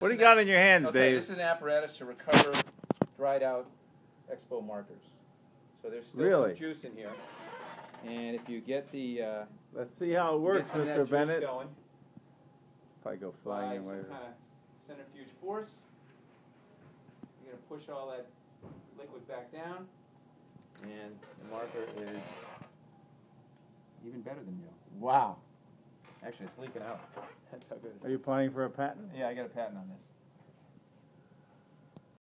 What do you got in your hands, Okay, Dave? this is an apparatus to recover dried out expo markers. So there's still Really? some juice in here. And if you get the uh, Let's see how it works, Mr. Bennett. going If I go flying some away. kind of centrifuge force, you're gonna push all that liquid back down, and the marker is even better than new. Wow. Actually, it's leaking out. That's how good. Are it you is. applying for a patent? Yeah, I got a patent on this.